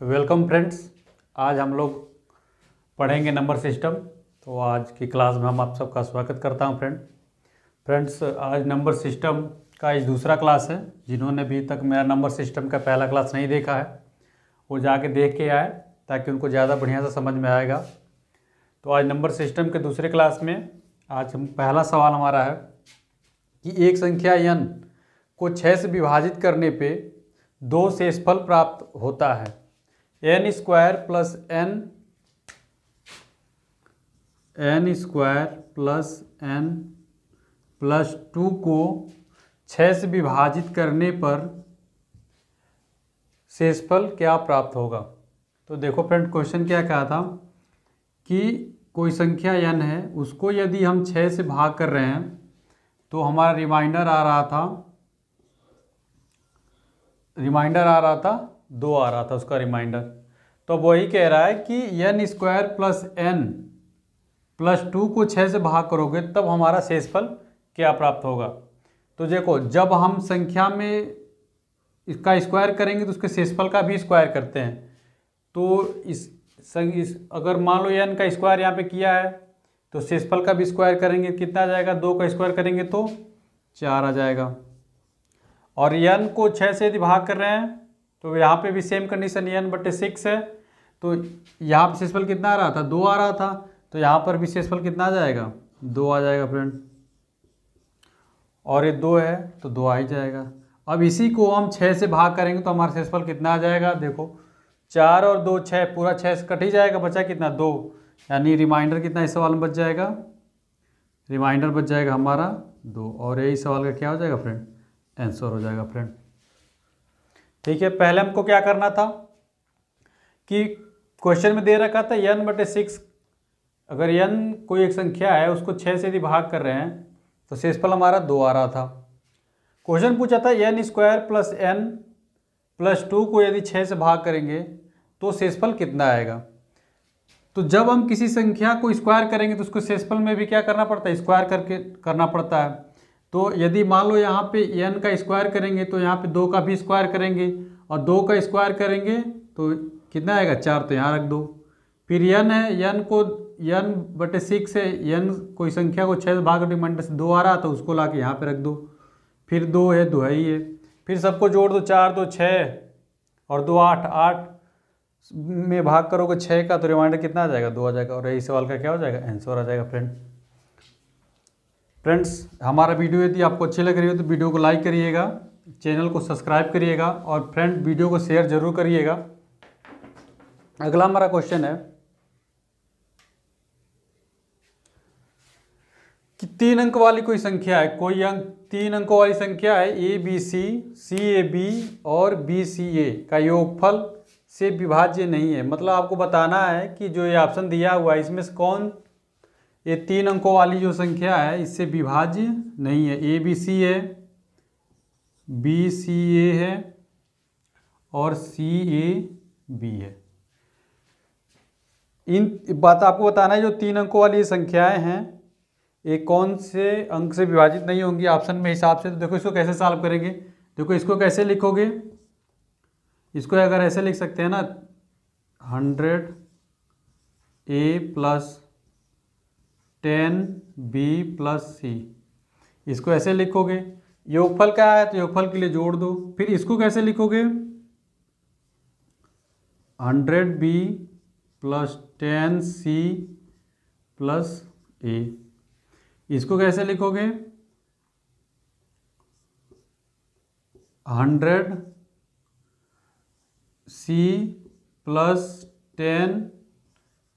Welcome friends, आज हम लोग पढ़ेंगे नंबर सिस्टम। तो आज की क्लास में हम आप सबका स्वागत करता हूँ फ्रेंड। फ्रेंड्स, आज नंबर सिस्टम का इस दूसरा क्लास है, जिन्होंने अभी तक मेरा नंबर सिस्टम का पहला क्लास नहीं देखा है। वो जाके देख के आए, ताकि उनको ज़्यादा बढ़िया से समझ में आएगा। तो आज नंबर सिस्टम के दूसरे क्लास में आज हम, पहला सवाल हमारा है कि एक संख्या यन को छः से विभाजित करने पे दो शेषफल प्राप्त होता है। N square plus N N square plus N plus two को छः से विभाजित करने पर शेषफल क्या प्राप्त होगा? तो देखो फ्रेंड, क्वेश्चन क्या कहा था कि कोई संख्या एन है, उसको यदि हम छः से भाग कर रहे हैं तो हमारा रिमाइंडर आ रहा था रिमाइंडर आ रहा था दो आ रहा था उसका रिमाइंडर तो वही कह रहा है कि N square plus N plus two को छः से भाग करोगे, तब हमारा शेषफल क्या प्राप्त होगा? तो देखो, जब हम संख्या में इसका स्क्वायर करेंगे तो उसके शेषफल का भी स्क्वायर करते हैं। तो इस संग, इस, अगर मान लो एन का स्क्वायर यहाँ पे किया है तो शेषफल का भी स्क्वायर करेंगे, कितना आ जाएगा? दो का स्क्वायर करेंगे तो चार आ जाएगा। और यन को छः से यदि भाग कर रहे हैं तो यहाँ पे भी सेम कंडीशन यन बटे सिक्स है। तो यहाँ पे शेषफल कितना आ रहा था? दो आ रहा था। तो यहाँ पर भी शेषफल कितना आ जाएगा? दो आ जाएगा फ्रेंड और ये दो है तो दो आ ही जाएगा। अब इसी को हम छः से भाग करेंगे तो हमारा शेषफल कितना आ जाएगा? देखो, चार और दो छः पूरा छः से कट ही जाएगा। बचा कितना? दो। यानी रिमाइंडर कितना इस सवाल में बच जाएगा? रिमाइंडर बच जाएगा हमारा दो। और यही सवाल का क्या हो जाएगा फ्रेंड आंसर हो जाएगा फ्रेंड ठीक है, पहले हमको क्या करना था कि क्वेश्चन में दे रखा था यन बटे सिक्स अगर यन कोई एक संख्या है, उसको छः से यदि भाग कर रहे हैं तो शेषफल हमारा दो आ रहा था। क्वेश्चन पूछा था N square plus N plus two को यदि छः से भाग करेंगे तो शेषफल कितना आएगा? तो जब हम किसी संख्या को स्क्वायर करेंगे तो उसको शेषफल में भी क्या करना पड़ता है? स्क्वायर करके करना पड़ता है। तो यदि मान लो यहाँ पे एन का स्क्वायर करेंगे तो यहाँ पे दो का भी स्क्वायर करेंगे और दो का स्क्वायर करेंगे तो कितना आएगा? चार तो यहाँ रख दो। फिर यन है यन को यन बटे सिक्स है यन कोई संख्या को छः भाग रिमाइंडर से दो आ रहा तो उसको ला के यहाँ पर रख दो। फिर दो है दो है ही है। फिर सबको जोड़ दो, चार दो छः और दो, आठ आठ में भाग करोगे छः का तो रिमाइंडर कितना आ जाएगा? दो आ जाएगा। और यही सवाल का क्या हो जाएगा? आंसर आ जाएगा फ्रेंड फ्रेंड्स हमारा वीडियो यदि आपको अच्छी लग रही हो तो वीडियो को लाइक करिएगा चैनल को सब्सक्राइब करिएगा और फ्रेंड वीडियो को शेयर ज़रूर करिएगा। अगला हमारा क्वेश्चन है कि तीन अंक वाली कोई संख्या है? कोई अंक, तीन अंकों वाली संख्या है A B C C A B और बी सी ए का योगफल से विभाज्य नहीं है। मतलब आपको बताना है कि जो ये ऑप्शन दिया हुआ है, इसमें से कौन ये तीन अंकों वाली जो संख्या है, इससे विभाज्य नहीं है। ए बी सी है। बी सी ए है और सी ए बी है। इन बात आपको बताना है, जो तीन अंकों वाली संख्याएँ हैं, ये कौन से अंक से विभाजित नहीं होंगी? ऑप्शन में हिसाब से तो देखो, इसको कैसे सॉल्व करेंगे? देखो, इसको कैसे लिखोगे? इसको अगर ऐसे लिख सकते हैं ना hundred A plus ten B plus C इसको ऐसे लिखोगे, योगफल क्या है तो योगफल के लिए जोड़ दो, फिर इसको कैसे लिखोगे? Hundred B plus ten C plus A इसको कैसे लिखोगे? Hundred C plus ten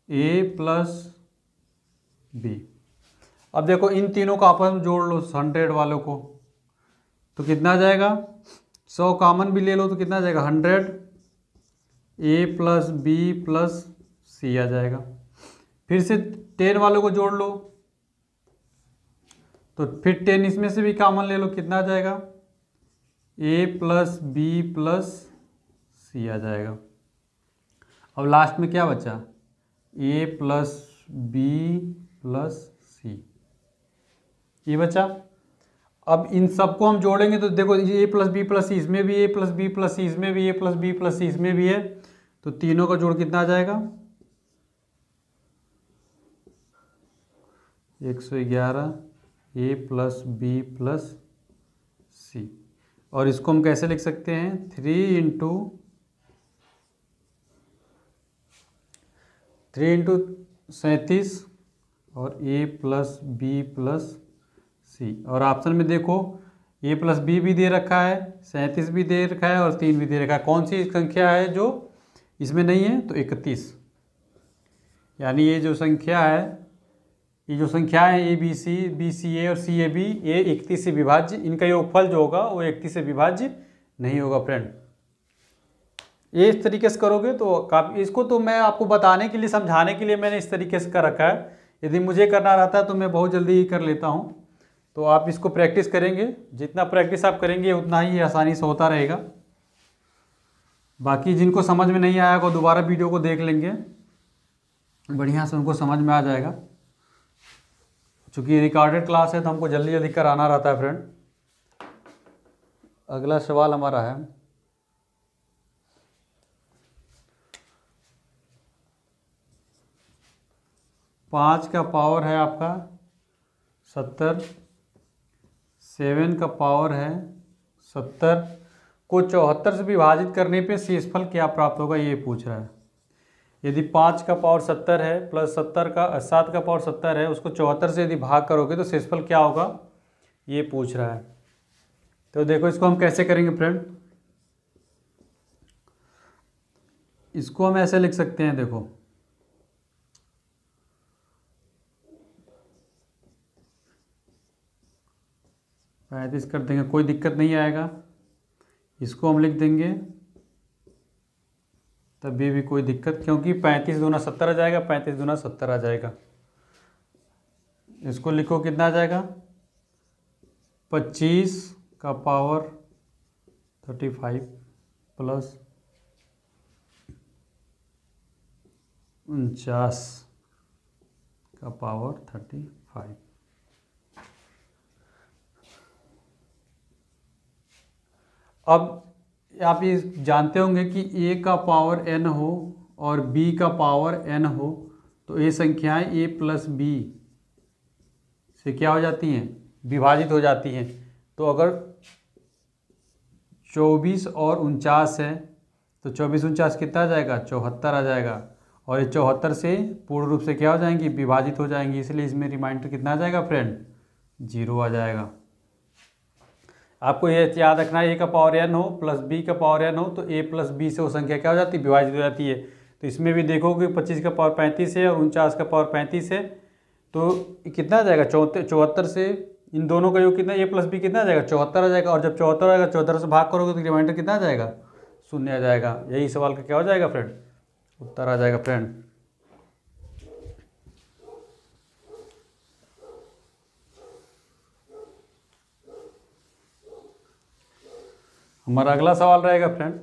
A plus B. अब देखो, इन तीनों को आपस में जोड़ लो हंड्रेड वालों को। तो कितना जाएगा? सौ कामन भी ले लो तो कितना जाएगा? Hundred A plus B plus C आ जाएगा। फिर से टेन वालों को जोड़ लो। तो फिर टेन इसमें से भी कामन ले लो, कितना आ जाएगा? A plus B plus C आ जाएगा। अब लास्ट में क्या बचा? A plus B plus C. ये बचा अब इन सबको हम जोड़ेंगे तो देखो A plus B plus C इसमें भी A plus B plus C इसमें भी A plus B plus C इसमें भी है। तो तीनों का जोड़ कितना आ जाएगा? एक सौ ग्यारह A plus B plus C और इसको हम कैसे लिख सकते हैं? थ्री इंटू थ्री इंटू सैंतीस और A plus B plus C और ऑप्शन में देखो ए प्लस बी भी दे रखा है, सैंतीस भी दे रखा है और तीन भी दे रखा है। कौन सी संख्या है जो इसमें नहीं है? तो इकतीस। यानी ये जो संख्या है, ये जो संख्या है A B C B C ए और सी ए बी ये इकतीस से विभाज्य, इनका योगफल जो होगा वो इकतीस से विभाज्य नहीं होगा फ्रेंड ये इस तरीके से करोगे तो काफ़ी, इसको तो मैं आपको बताने के लिए, समझाने के लिए मैंने इस तरीके से कर रखा है। यदि मुझे करना रहता है तो मैं बहुत जल्दी ही कर लेता हूँ। तो आप इसको प्रैक्टिस करेंगे। जितना प्रैक्टिस आप करेंगे, उतना ही आसानी से होता रहेगा। बाकी जिनको समझ में नहीं आया वो दोबारा वीडियो को देख लेंगे। बढ़िया से उनको समझ में आ जाएगा। चूँकि रिकॉर्डेड क्लास है तो हमको जल्दी जल्दी कराना रहता है फ्रेंड अगला सवाल हमारा है। पाँच का पावर है आपका सत्तर, सेवन का पावर है सत्तर। को चौहत्तर से विभाजित करने पे शेषफल क्या प्राप्त होगा ये पूछ रहा है। यदि पाँच का पावर सत्तर है प्लस सत्तर का सात का पावर सत्तर है, उसको चौहत्तर से यदि भाग करोगे तो शेषफल क्या होगा? ये पूछ रहा है। तो देखो इसको हम कैसे करेंगे फ्रेंड इसको हम ऐसे लिख सकते हैं, देखो। पैंतीस कर देंगे, कोई दिक्कत नहीं आएगा। इसको हम लिख देंगे। तब भी कोई दिक्कत, क्योंकि पैंतीस दूना सत्तर आ जाएगा, पैंतीस दूना सत्तर आ जाएगा। इसको लिखो कितना आ जाएगा? पच्चीस का पावर थर्टी फाइव प्लस उनचास का पावर थर्टी फाइव। अब आप ये जानते होंगे कि ए का पावर एन हो और बी का पावर एन हो तो ये संख्याएँ ए प्लस बी से क्या हो जाती हैं? विभाजित हो जाती हैं। तो अगर चौबीस और उनचास है तो चौबीस उनचास कितना आ जाएगा? चौहत्तर आ जाएगा। और ये चौहत्तर से पूर्ण रूप से क्या हो जाएँगी? विभाजित हो जाएँगी। इसलिए इसमें रिमाइंडर कितना आ जाएगा फ्रेंड ज़ीरो आ जाएगा। आपको ये याद रखना है ए का पावर एन हो प्लस बी का पावर एन हो तो ए प्लस बी से वो संख्या क्या हो जाती है? विभाजित हो जाती है। तो इसमें भी देखोगे पच्चीस का पावर पैंतीस है और उनचास का पावर पैंतीस है। तो कितना आ जाएगा? चौहत्तर चौहत्तर से इन दोनों का योग कितना? ए प्लस बी कितना आ जाएगा? चौहत्तर आ जाएगा और जब चौहत्तर आएगा, चौहत्तर से भाग करोगे तो रिमाइंडर कितना आ जाएगा? शून्य आ जाएगा। यही सवाल का क्या हो जाएगा फ्रेंड उत्तर आ जाएगा फ्रेंड हमारा अगला सवाल रहेगा फ्रेंड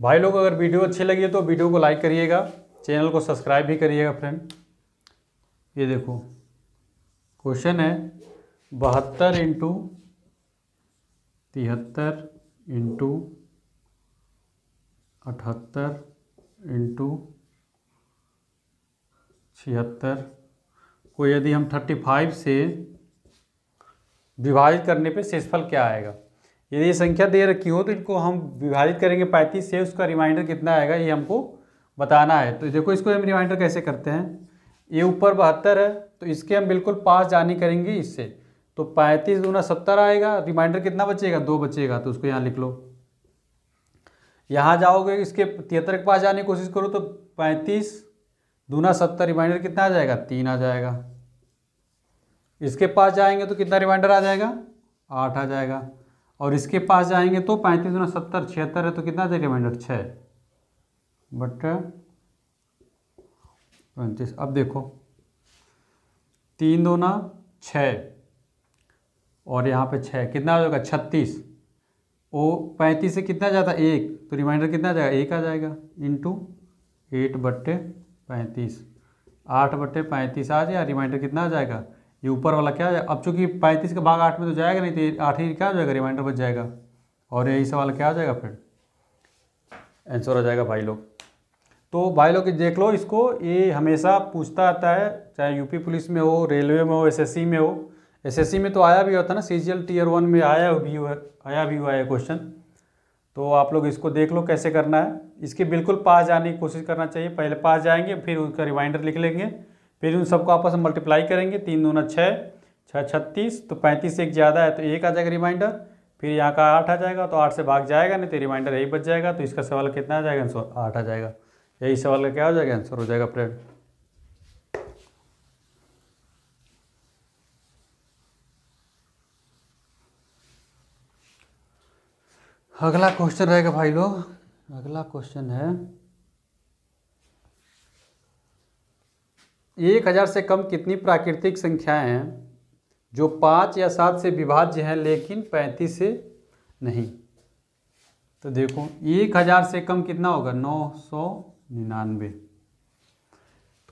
भाई लोग, अगर वीडियो अच्छी लगी है तो वीडियो को लाइक करिएगा चैनल को सब्सक्राइब भी करिएगा फ्रेंड ये देखो क्वेश्चन है, बहत्तर इंटू तिहत्तर इंटू अठहत्तर इंटू छिहत्तर, को यदि हम थर्टी फाइव से विभाजित करने पे शेषफल क्या आएगा? यदि ये संख्या दे रखी हो तो इनको हम विभाजित करेंगे पैंतीस से, उसका रिमाइंडर कितना आएगा, ये हमको बताना है। तो देखो, इसको हम रिमाइंडर कैसे करते हैं? ये ऊपर बहत्तर है तो इसके हम बिल्कुल पास जानी करेंगे इससे। तो पैंतीस दूना सत्तर आएगा रिमाइंडर कितना बचेगा? दो बचेगा तो उसको यहाँ लिख लो। यहाँ जाओगे, इसके तिहत्तर के पास जाने की कोशिश करो तो पैंतीस दूना सत्तर रिमाइंडर कितना आ जाएगा? तीन आ जाएगा। इसके पास जाएँगे तो कितना रिमाइंडर आ जाएगा? आठ आ जाएगा। और इसके पास जाएँगे तो पैंतीस दूना सत्तर छिहत्तर है तो कितना आ जाएगा रिमाइंडर छः बट पैंतीस, अब देखो। तीन दूना छः और यहाँ पे छः कितना आ जाएगा? छत्तीस। ओ पैंतीस से कितना जाता? है एक। तो रिमाइंडर कितना जाएगा? एक आ जाएगा। इंटू एट बट्टे पैंतीस। आठ बटे पैंतीस आ जाए रिमाइंडर कितना आ जाएगा? ये ऊपर वाला क्या है अब चूँकि पैंतीस का भाग आठ में तो जाएगा नहीं तो आठ ही क्या हो जाएगा? रिमाइंडर बच जाएगा। और यही सवाल क्या आ जाएगा फिर? आंसर हो जाएगा भाई लोग। तो भाई लोग देख लो इसको। ये हमेशा पूछता आता है, चाहे यूपी पुलिस में हो, रेलवे में हो एसएससी में हो एसएससी में तो आया भी होता ना सीजीएल टीयर वन में आया भी हुआ, आया भी हुआ है क्वेश्चन तो आप लोग इसको देख लो कैसे करना है. इसके बिल्कुल पास जाने की कोशिश करना चाहिए. पहले पास जाएँगे, फिर उसका रिमाइंडर लिख लेंगे. फिर उन सबको आपस में मल्टीप्लाई करेंगे. तीन दूना छः छः छत्तीस तो पैंतीस एक ज़्यादा है तो एक आ जाएगा रिमाइंडर फिर यहाँ का आठ आ जाएगा तो आठ से भाग जाएगा, नहीं तो रिमाइंडर यही बच जाएगा. तो इसका सवाल कितना आ जाएगा? आंसर आठ आ जाएगा. यही सवाल का क्या हो जाएगा? आंसर हो जाएगा फ्रेंड अगला क्वेश्चन रहेगा भाई लोग। अगला क्वेश्चन है। एक हज़ार से कम कितनी प्राकृतिक संख्याएँ हैं जो पाँच या सात से विभाज्य हैं, लेकिन पैंतीस से नहीं? तो देखो, एक हज़ार से कम कितना होगा? नौ सौ निन्यानवे।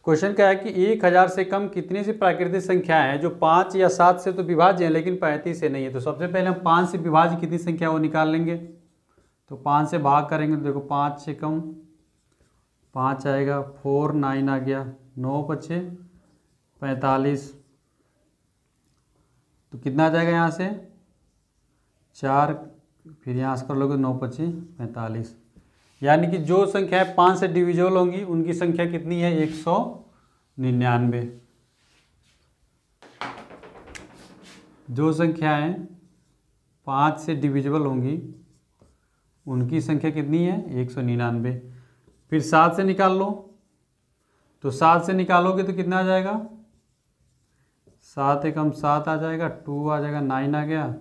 क्वेश्चन क्या है कि एक हज़ार से कम कितनी सी प्राकृतिक संख्याएँ हैं जो पाँच या सात से तो विभाज्य हैं, लेकिन पैंतीस से नहीं है? तो सबसे पहले हम पाँच से विभाज्य कितनी संख्या वो निकाल लेंगे? तो पाँच से भाग करेंगे तो देखो पाँच से कम, पाँच आएगा, फोर, नाइन आ गया, नौ पच्चे पैंतालीस। तो कितना आ जाएगा यहाँ से? चार, फिर यहाँ से कर लोगे नौ पच्चीस पैंतालीस। यानी कि जो संख्याएँ पाँच से डिविजल होंगी, उनकी संख्या कितनी है? एक सौ निन्यानवे। जो संख्याएँ पाँच से डिविजिबल होंगी उनकी संख्या कितनी है? एक सौ निन्यानवे। फिर सात से निकाल लो। तो सात से निकालोगे तो कितना आ जाएगा? सात एकम सात आ जाएगा, टू आ जाएगा, नाइन आ गया।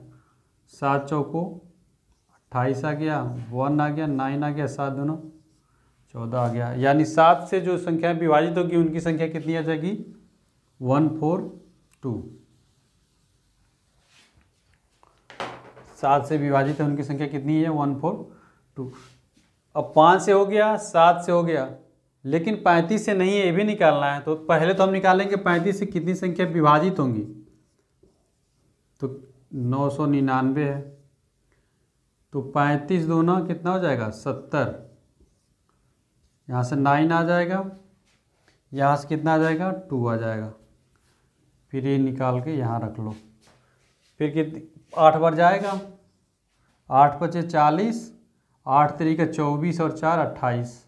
सात चौको, अट्ठाईस आ गया, वन आ गया, नाइन आ गया, सात दोनों, चौदह आ गया। यानी सात से जो संख्या विभाजित होगी, उनकी संख्या कितनी आ जाएगी? One, four, two. सात से विभाजित है, उनकी संख्या कितनी है? One, four two. अब पाँच से हो गया, सात से हो गया, लेकिन पैंतीस से नहीं है, ये भी निकालना है। तो पहले तो हम निकालेंगे पैंतीस से कितनी संख्या विभाजित होंगी? तो नौ सौ निन्यानवे है। तो पैंतीस दोनों कितना हो जाएगा? सत्तर। यहाँ से नाइन आ जाएगा, यहाँ से कितना आ जाएगा? टू आ जाएगा। फिर ये निकाल के यहाँ रख लो। फिर कितनी आठ बार जाएगा, आठ पचे चालीस आठ तरीके चौबीस और चार, अट्ठाईस।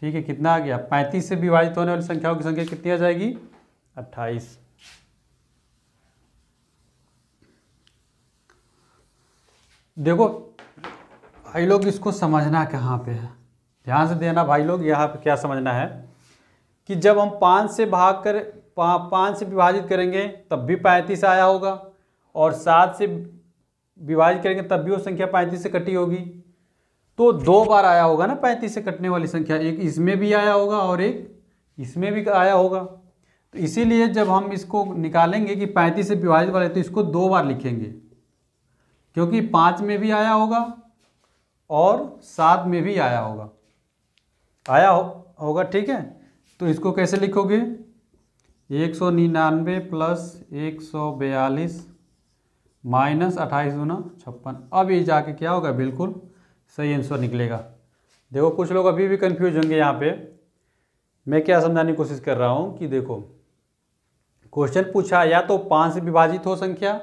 ठीक है, कितना आ गया? पैंतीस से विभाजित होने वाली संख्याओं की संख्या कितनी आ जाएगी? अट्ठाईस। देखो, भाई लोग, इसको समझना कहाँ पे है? ध्यान से देना भाई लोग, यहाँ पे क्या समझना है? कि जब हम पाँच से भाग कर पाँच से विभाजित करेंगे, तब भी पैंतीस आया होगा और सात से विभाजित करेंगे तब भी वो संख्या पैंतीस से कटी होगी। तो दो बार आया होगा ना पैंतीस से कटने वाली संख्या एक इसमें भी आया होगा और एक इसमें भी आया होगा। तो इसीलिए जब हम इसको निकालेंगे कि पैंतीस से विभाजित वाले तो इसको दो बार लिखेंगे। क्योंकि पाँच में भी आया होगा और सात में भी आया होगा। आया हो, होगा ठीक है? तो इसको कैसे लिखोगे? एक सौ निन्यानवे प्लस एक सौ बयालीस माइनस अट्ठाईस दूना छप्पन। अब ये जाके क्या होगा? बिल्कुल सही आंसर निकलेगा। देखो, कुछ लोग अभी भी कंफ्यूज होंगे यहाँ पे। मैं क्या समझाने की कोशिश कर रहा हूँ कि देखो क्वेश्चन पूछा, या तो पाँच से विभाजित हो संख्या,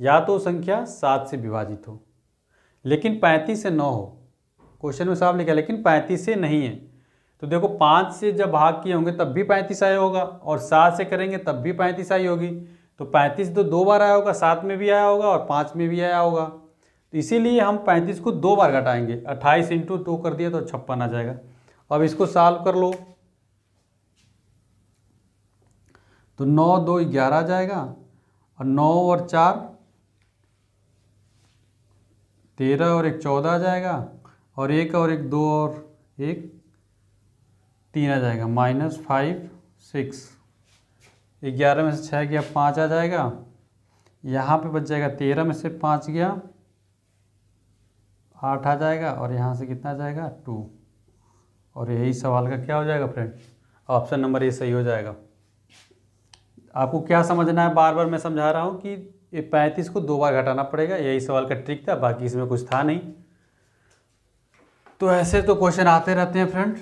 या तो संख्या सात से विभाजित हो। लेकिन पैंतीस से नौ हो। क्वेश्चन में साफ़ लिखा लेकिन पैंतीस से नहीं है। तो देखो, पाँच से जब भाग किए होंगे, तब भी पैंतीस आया होगा, और सात से करेंगे, तब भी पैंतीस आई होगी। तो पैंतीस तो दो बार आया होगा, सात में भी आया होगा और पाँच में भी आया होगा। तो इसीलिए हम पैंतीस को दो बार घटाएँगे। अट्ठाईस इंटू टू कर दिया तो छप्पन आ जाएगा। अब इसको सॉल्व कर लो। तो नौ, दो, ग्यारह आ जाएगा और नौ और चार, तेरह और एक चौदह आ जाएगा और एक और एक, दो और एक, तीन आ जाएगा। Minus five, six. ग्यारह में से छः गया, पाँच आ जाएगा। यहाँ पे बच जाएगा तेरह में से पाँच गया, आठ आ जाएगा और यहाँ से कितना आ जाएगा? टू। और यही सवाल का क्या हो जाएगा फ्रेंड ऑप्शन नंबर ये सही हो जाएगा। आपको क्या समझना है? बार बार मैं समझा रहा हूँ कि ये पैंतीस को दो बार घटाना पड़ेगा। यही सवाल का ट्रिक था, बाकी इसमें कुछ था नहीं। तो ऐसे तो क्वेश्चन आते रहते हैं फ्रेंड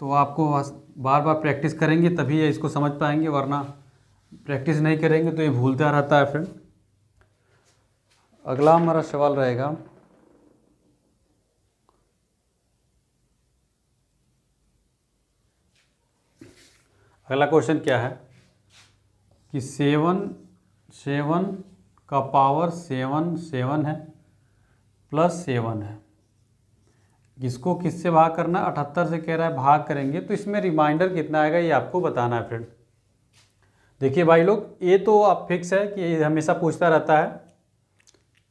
तो आपको बार बार प्रैक्टिस करेंगे तभी ये इसको समझ पाएँगे, वरना प्रैक्टिस नहीं करेंगे तो ये भूलता रहता है फ्रेंड अगला हमारा सवाल रहेगा, अगला क्वेश्चन क्या है? कि सेवन सेवन का पावर सेवन सेवन है प्लस सेवन है। इसको किससे भाग करना, अठहत्तर से कह रहा है भाग करेंगे तो इसमें रिमाइंडर कितना आएगा, ये आपको बताना है फ्रेंड देखिए भाई लोग, ये तो आप फिक्स है कि ये हमेशा पूछता रहता है।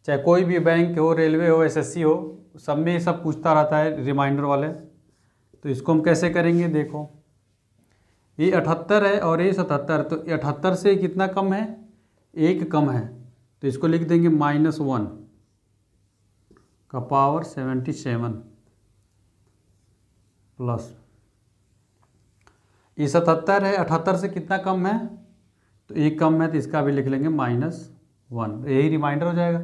चाहे कोई भी बैंक हो रेलवे हो एसएससी हो, सब में ये सब पूछता रहता है रिमाइंडर वाले। तो इसको हम कैसे करेंगे, देखो। ये अठहत्तर है और ये सतहत्तर तो अठहत्तर से कितना कम है? एक कम है। तो इसको लिख देंगे माइनस वन का पावर सेवेंटी सेवन। प्लस। ये सतहत्तर है, अठहत्तर से कितना कम है? तो एक कम है तो इसका भी लिख लेंगे माइनस वन। यही रिमाइंडर हो जाएगा।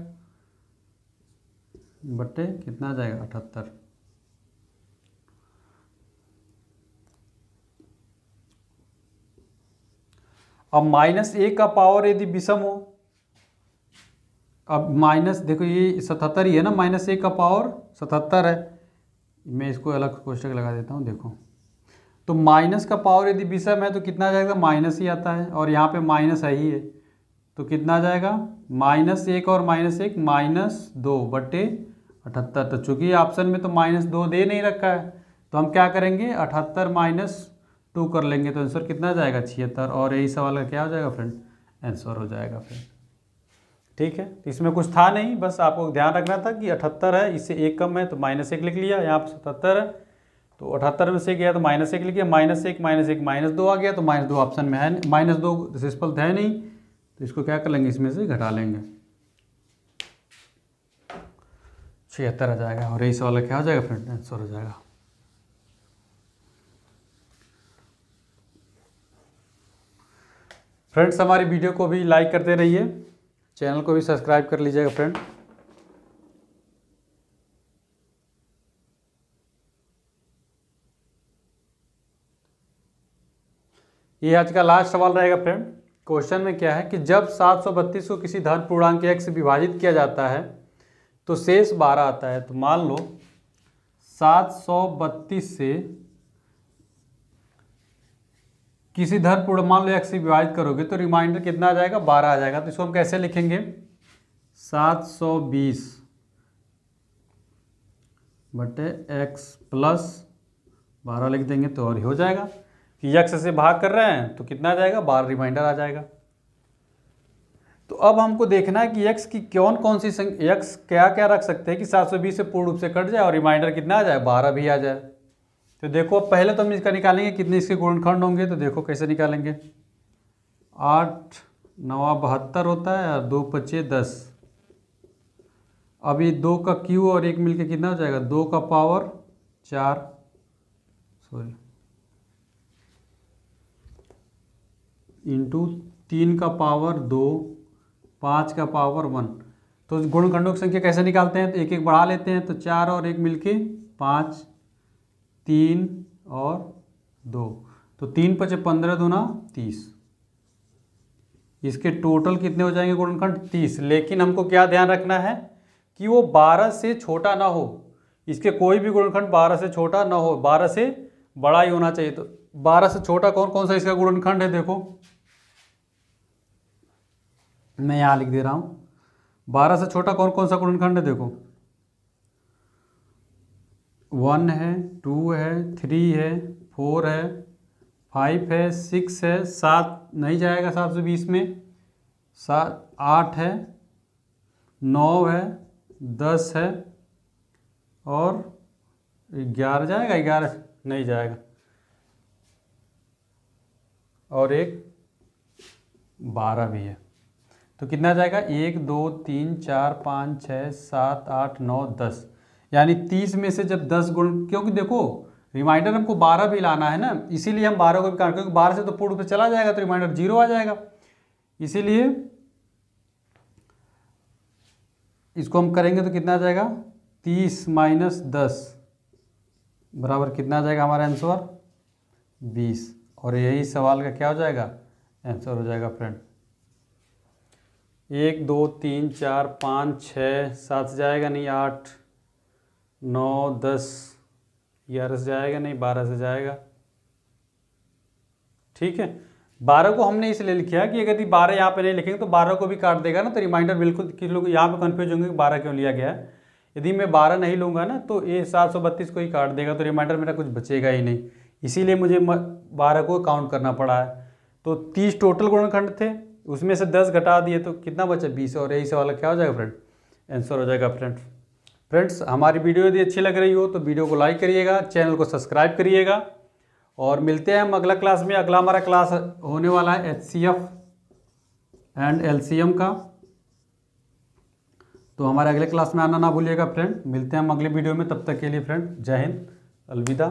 बटे कितना आ जाएगा? अठहत्तर। अब माइनस एक का पावर यदि विषम हो, अब माइनस, देखो ये सतहत्तर ही है ना, माइनस एक का पावर सतहत्तर है। मैं इसको अलग कोष्टक लगा देता हूँ, देखो। तो माइनस का पावर यदि विषम है तो कितना आ जाएगा? माइनस ही आता है, और यहाँ पे माइनस है ही है। तो कितना आ जाएगा? माइनस एक और माइनस एक, माइनस दो बट्टे अठहत्तर। तो चूँकि ऑप्शन में तो माइनस दो दे नहीं रखा है तो हम क्या करेंगे? अठहत्तर माइनस टू कर लेंगे तो आंसर कितना जाएगा? छिहत्तर। और यही सवाल का क्या हो जाएगा फ्रेंड? आंसर हो जाएगा फ्रेंड ठीक है? तो इसमें कुछ था नहीं, बस आपको ध्यान रखना था कि अठहत्तर है, इससे एक कम है तो माइनस एक लिख लिया, यहाँ पर सतहत्तर है तो अठहत्तर में से गया तो माइनस एक लिखिए माइनस एक माइनस एक, माइनस दो आ गया तो माइनस दो ऑप्शन में है माइनस दो सिस्पल है नहीं तो इसको क्या कर लेंगे, इसमें से घटा लेंगे। छिहत्तर आ जाएगा, और यही सवाल क्या हो जाएगा फ्रेंड आंसर हो जाएगा। फ्रेंड्स हमारी वीडियो को भी लाइक करते रहिए। चैनल को भी सब्सक्राइब कर लीजिएगा फ्रेंड ये आज का लास्ट सवाल रहेगा फ्रेंड क्वेश्चन में क्या है कि जब 732 को किसी धन पूर्णांक एक से विभाजित किया जाता है तो शेष 12 आता है। तो मान लो 732 से किसी धन पूर्ण मान लो एक से विभाजित करोगे तो रिमाइंडर कितना आ जाएगा? बारह आ जाएगा। तो इसको हम कैसे लिखेंगे? सात सौ बीस बटे एक्स प्लस बारह लिख देंगे तो और ही हो जाएगा। कि यक्स से भाग कर रहे हैं तो कितना आ जाएगा? बारह रिमाइंडर आ जाएगा। तो अब हमको देखना है कि एक्स की कौन कौन सी संख्या एक्स क्या क्या रख सकते हैं कि 720 से पूर्ण रूप से कट जाए और रिमाइंडर कितना आ जाए? बारह भी आ जाए। तो देखो, पहले तो हम इसका निकालेंगे, कितने इसके गुणनखंड होंगे तो देखो कैसे निकालेंगे। आठ, नवा बहत्तर होता है और दो पच्चे दस। अभी दो का क्यू और एक मिलके कितना हो जाएगा? दो का पावर चार। सॉरी इंटू तीन का पावर दो, पाँच का पावर वन। तो गुणखंडों की संख्या कैसे निकालते हैं? तो एक एक बढ़ा लेते हैं तो चार और एक मिलके पाँच। तीन और दो। तो तीन पचे पंद्रह दूना तीस। इसके टोटल कितने हो जाएँगे गुणनखंड तीस। लेकिन हमको क्या ध्यान रखना है कि वो बारह से छोटा ना हो। इसके कोई भी गुणनखंड बारह से छोटा ना हो। बारह से बड़ा ही होना चाहिए। तो बारह से छोटा कौन कौन सा इसका गुणनखंड है? देखो। मैं यहाँ लिख दे रहा हूँ। बारह से छोटा कौन कौन सा गुणनखंड है? देखो। वन है, टू है, थ्री है, फोर है, फाइव है, सिक्स है, सात नहीं जाएगा सात सौ बीस में। सात, आठ है, नौ है, दस है और ग्यारह जाएगा, ग्यारह नहीं जाएगा। और एक बारह भी है। तो कितना जाएगा? एक, दो, तीन, चार, पाँच, छः, सात, आठ, नौ, दस। यानी तीस में से जब दस गुण, क्योंकि देखो रिमाइंडर हमको बारह भी लाना है ना, इसीलिए हम बारह को भी काट क्योंकि बारह से तो पूर्ण पे चला जाएगा तो रिमाइंडर ज़ीरो आ जाएगा। इसीलिए इसको हम करेंगे तो कितना आ जाएगा? तीस माइनस दस। बराबर कितना आ जाएगा हमारा आंसर बीस। और यही सवाल का क्या हो जाएगा? आंसर हो जाएगा फ्रेंड एक, दो, तीन, चार, पाँच, छः, सात से जाएगा, नहीं, आठ। नौ, दस, ग्यारह से जाएगा नहीं, बारह से जाएगा। ठीक है? बारह को हमने इसलिए लिखा कि अगर बारह यहाँ पे नहीं लिखेंगे तो बारह को भी काट देगा ना तो रिमाइंडर बिल्कुल किस लोग यहाँ पे कन्फ्यूज़ होंगे कि बारह क्यों लिया गया है। यदि मैं बारह नहीं लूँगा ना तो ये सात सौ बत्तीस को ही काट देगा तो रिमाइंडर मेरा कुछ बचेगा ही नहीं। इसीलिए मुझे बारह को काउंट करना पड़ा है। तो तीस टोटल गुणनखंड थे, उसमें से दस घटा दिए तो कितना बचा? बीस, और यही सवाल क्या हो जाएगा फ्रेंड आंसर हो जाएगा फ्रेंड फ्रेंड्स, हमारी वीडियो यदि अच्छी लग रही हो तो वीडियो को लाइक करिएगा, चैनल को सब्सक्राइब करिएगा और मिलते हैं हम अगला क्लास में। अगला हमारा क्लास होने वाला है H C F and L C M का। तो हमारे अगले क्लास में आना ना भूलिएगा फ्रेंड। मिलते हैं हम अगले वीडियो में। तब तक के लिए फ्रेंड, जय हिंद, अलविदा।